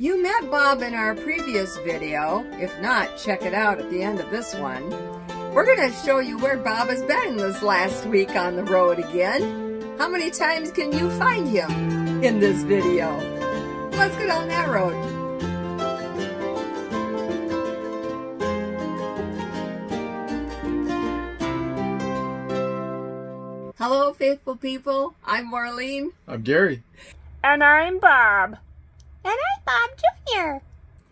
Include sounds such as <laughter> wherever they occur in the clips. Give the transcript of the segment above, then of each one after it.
You met Bob in our previous video. If not, check it out at the end of this one. We're going to show you where Bob has been this last week on the road again. How many times can you find him in this video? Let's get on that road. Hello, faithful people. I'm Orlene. I'm Gary. And I'm Bob. And I'm Bob Jr.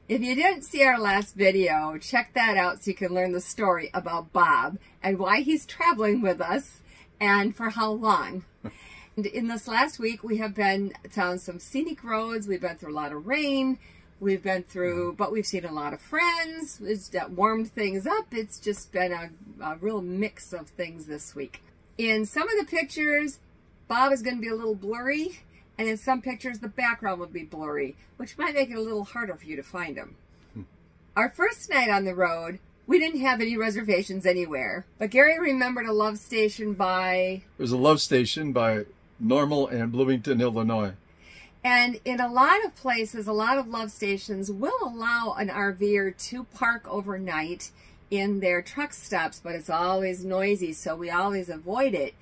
If you didn't see our last video, check that out so you can learn the story about Bob and why he's traveling with us and for how long. and in this last week, we have been down some scenic roads. We've been through a lot of rain. We've been through, mm-hmm. but we've seen a lot of friends. It's that warmed things up. It's just been a, a real mix of things this week. In some of the pictures, Bob is going to be a little blurry, and in some pictures, the background would be blurry, which might make it a little harder for you to find him. Hmm. Our first night on the road, we didn't have any reservations anywhere, but Gary remembered a Love's station by... There's a Love's station by Normal and Bloomington, Illinois. And in a lot of places, a lot of Love's stations will allow an RVer to park overnight in their truck stops, but it's always noisy, so we always avoid it.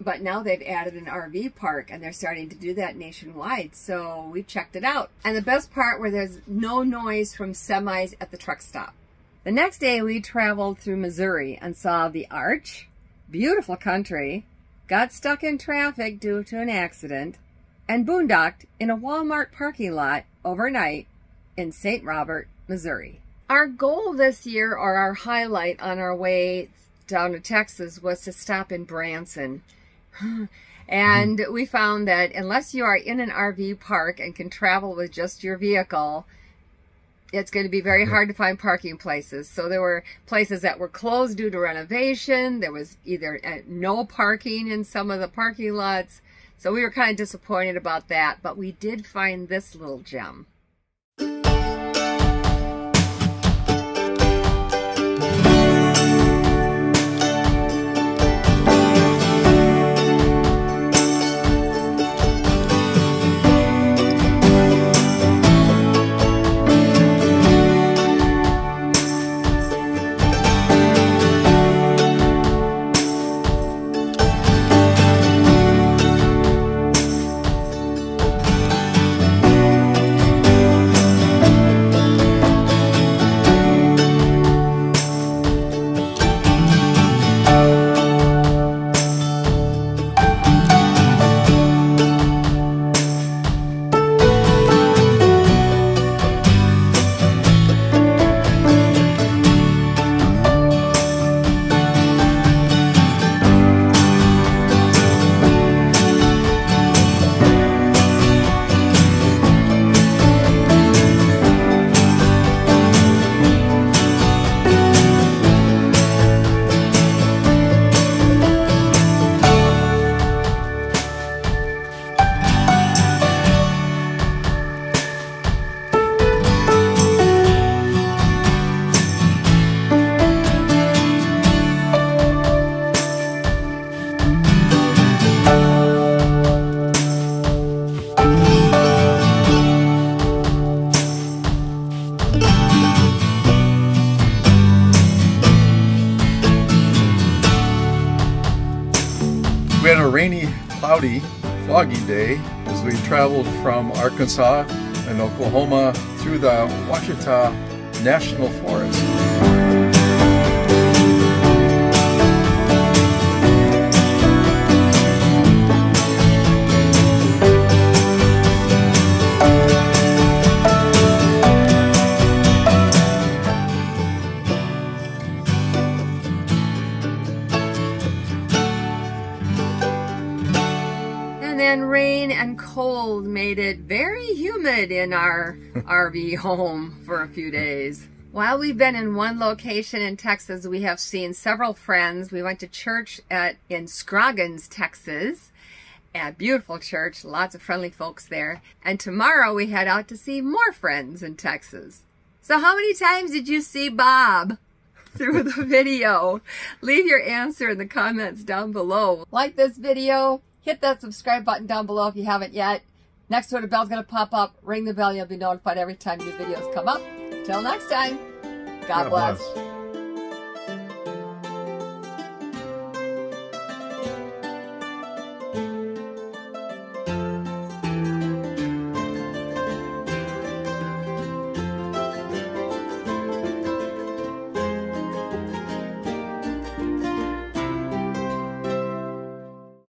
But now they've added an RV park and they're starting to do that nationwide. So we checked it out. And the best part where there's no noise from semis at the truck stop. The next day we traveled through Missouri and saw the Arch, beautiful country, got stuck in traffic due to an accident, and boondocked in a Walmart parking lot overnight in St. Robert, Missouri. Our goal this year, or our highlight on our way down to Texas, was to stop in Branson. And we found that unless you are in an RV park and can travel with just your vehicle, it's going to be very hard to find parking places. So there were places that were closed due to renovation. There was either uh, no parking in some of the parking lots. So we were kind of disappointed about that, but we did find this little gem. We had a rainy, cloudy, foggy day as we traveled from Arkansas and Oklahoma through the Ouachita National Forest. And rain and cold made it very humid in our <laughs> RV home for a few days. While we've been in one location in Texas, we have seen several friends. We went to church at in Scroggins, Texas. A beautiful church, lots of friendly folks there. And tomorrow we head out to see more friends in Texas. So how many times did you see Bob? <laughs> through the <laughs> video. Leave your answer in the comments down below. Like this video, hit that subscribe button down below if you haven't yet. Next door, the bell's going to pop up. Ring the bell. You'll be notified every time new videos come up. Till next time, God, God bless. bless.